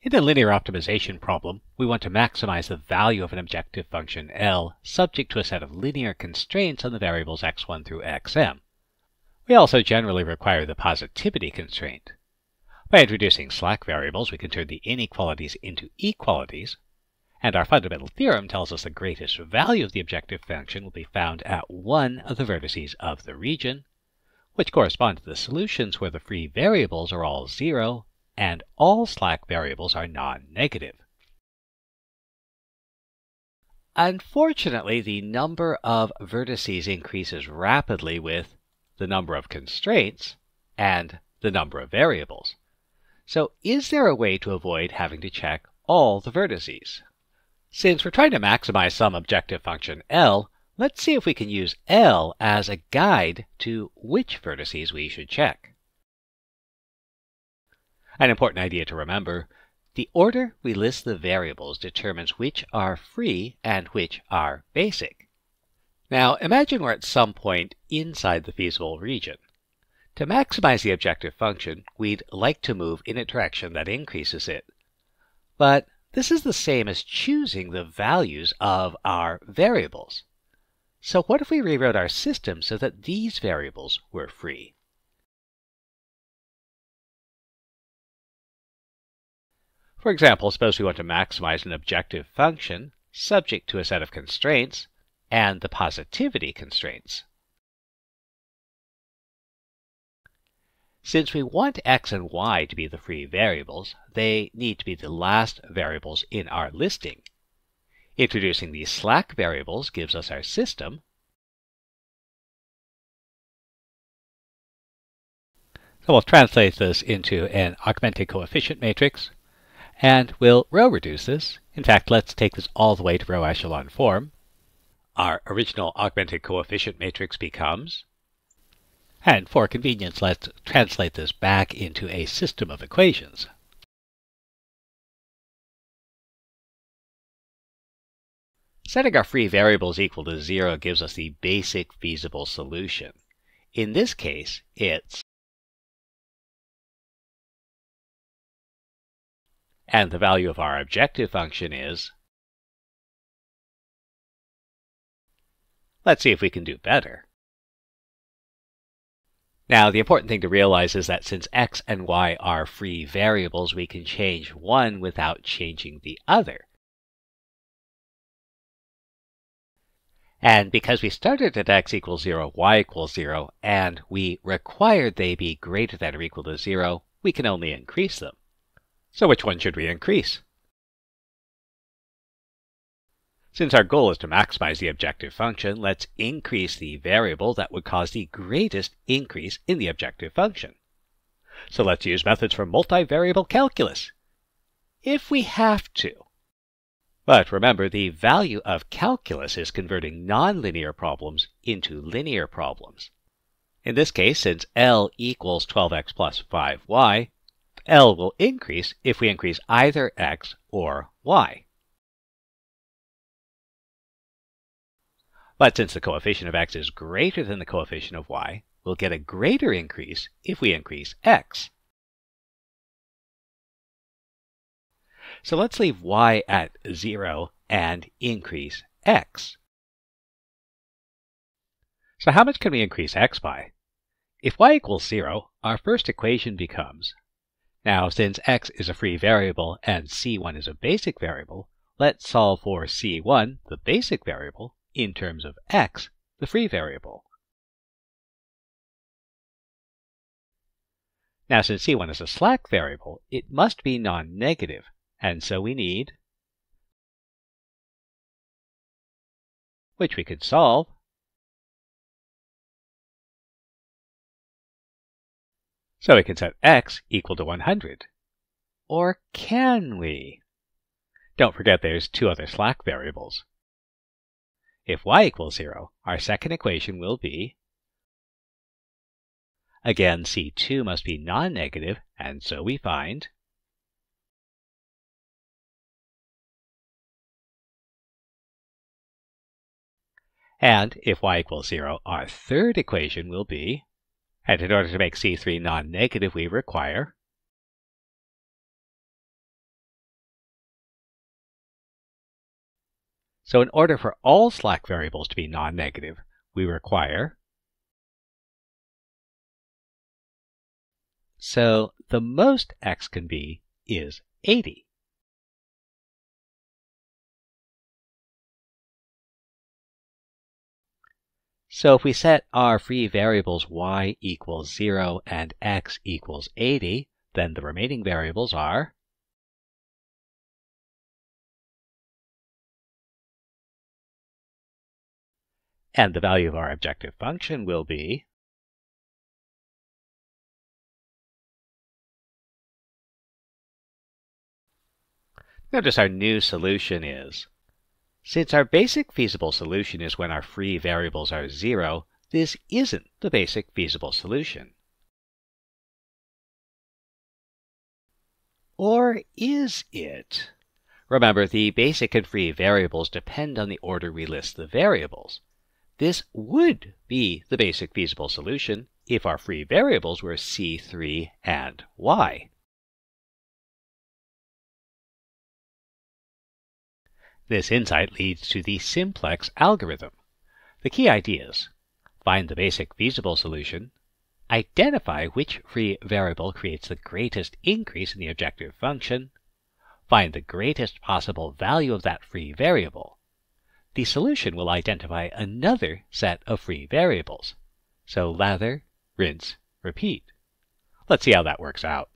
In a linear optimization problem, we want to maximize the value of an objective function L subject to a set of linear constraints on the variables x1 through xm. We also generally require the positivity constraint. By introducing slack variables, we can turn the inequalities into equalities, and our fundamental theorem tells us the greatest value of the objective function will be found at one of the vertices of the region, which correspond to the solutions where the free variables are all zero and all slack variables are non-negative. Unfortunately, the number of vertices increases rapidly with the number of constraints and the number of variables. So is there a way to avoid having to check all the vertices? Since we're trying to maximize some objective function L, let's see if we can use L as a guide to which vertices we should check. An important idea to remember, the order we list the variables determines which are free and which are basic. Now imagine we're at some point inside the feasible region. To maximize the objective function, we'd like to move in a direction that increases it. But this is the same as choosing the values of our variables. So what if we rewrote our system so that these variables were free? For example, suppose we want to maximize an objective function subject to a set of constraints and the positivity constraints. Since we want x and y to be the free variables, they need to be the last variables in our listing. Introducing these slack variables gives us our system. So we'll translate this into an augmented coefficient matrix. And we'll row reduce this. In fact, let's take this all the way to row echelon form. Our original augmented coefficient matrix becomes, and for convenience, let's translate this back into a system of equations. Setting our free variables equal to zero gives us the basic feasible solution. In this case, it's And the value of our objective function is, let's see if we can do better. Now, the important thing to realize is that since x and y are free variables, we can change one without changing the other. And because we started at x equals 0, y equals 0, and we required they be greater than or equal to 0, we can only increase them. So which one should we increase? Since our goal is to maximize the objective function, let's increase the variable that would cause the greatest increase in the objective function. So let's use methods from multivariable calculus. If we have to. But remember, the value of calculus is converting nonlinear problems into linear problems. In this case, since L equals 12x plus 5y, L will increase if we increase either x or y. But since the coefficient of x is greater than the coefficient of y, we'll get a greater increase if we increase x. So let's leave y at 0 and increase x. So how much can we increase x by? If y equals 0, our first equation becomes now, since x is a free variable and c1 is a basic variable, let's solve for c1, the basic variable, in terms of x, the free variable. Now, since c1 is a slack variable, it must be non-negative, and so we need, which we could solve, So we can set x equal to 100. Or can we? Don't forget there's two other slack variables. If y equals 0, our second equation will be Again, C2 must be non-negative, and so we find And if y equals 0, our third equation will be and in order to make C3 non-negative, we require So in order for all slack variables to be non-negative, we require So the most x can be is 80. So if we set our free variables y equals 0 and x equals 80, then the remaining variables are and the value of our objective function will be Notice our new solution is since our basic feasible solution is when our free variables are zero, this isn't the basic feasible solution. Or is it? Remember, the basic and free variables depend on the order we list the variables. This would be the basic feasible solution if our free variables were c3 and y. This insight leads to the simplex algorithm. The key ideas find the basic feasible solution, identify which free variable creates the greatest increase in the objective function, find the greatest possible value of that free variable. The solution will identify another set of free variables. So lather, rinse, repeat. Let's see how that works out.